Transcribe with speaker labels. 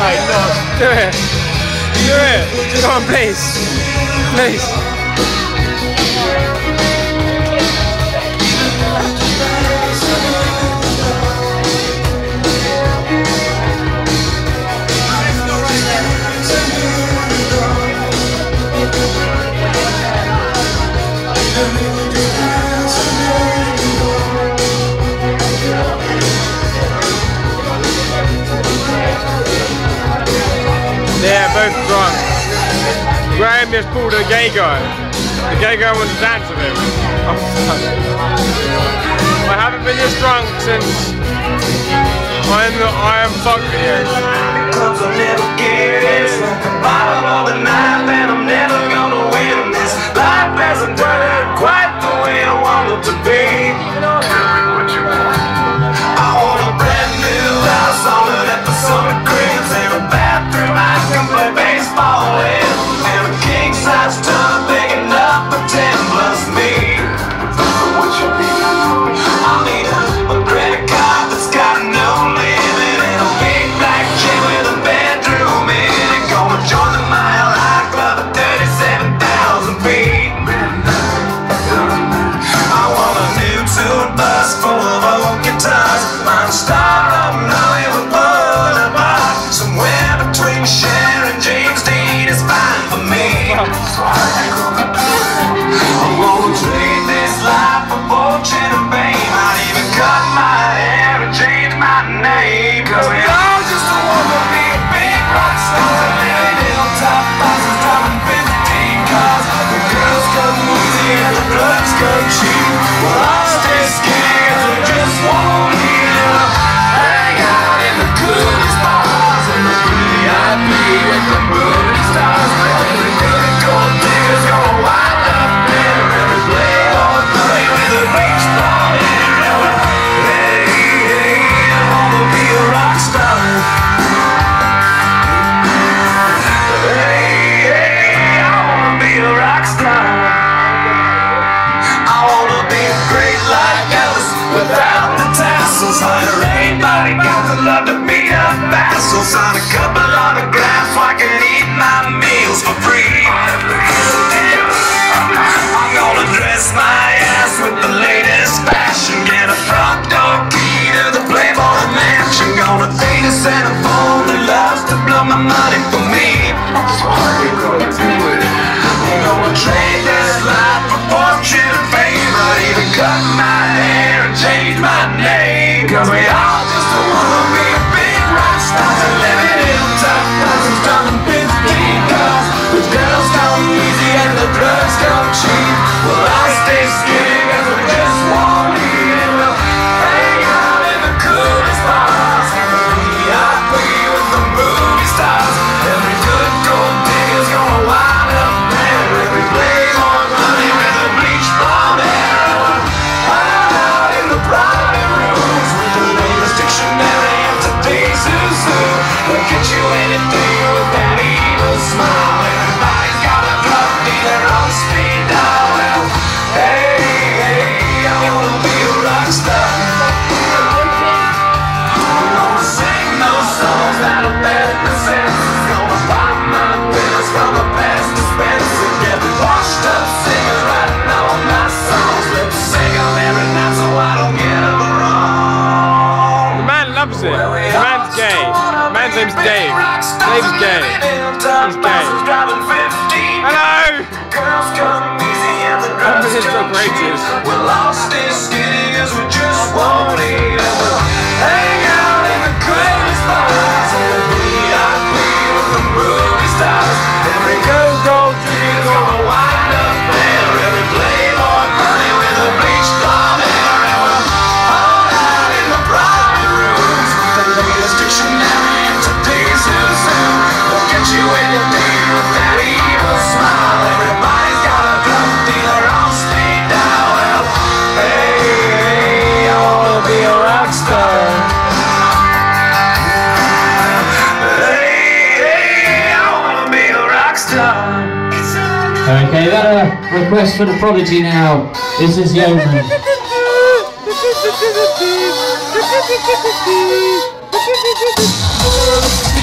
Speaker 1: like, yeah, do it. Do it. Come on, please. Please. Graham just pulled a gay guy. The gay guy wants to dance with him. I haven't been this drunk since I'm the I am fuck video.
Speaker 2: Let's go cheap. Well, train. you anything that evil smile.
Speaker 1: gay. Dave's gay. He's gay. Hello!
Speaker 2: Girls come easy and the. We're lost and skinny as we just
Speaker 3: Uh, request for the prodigy now. This is Yeoman.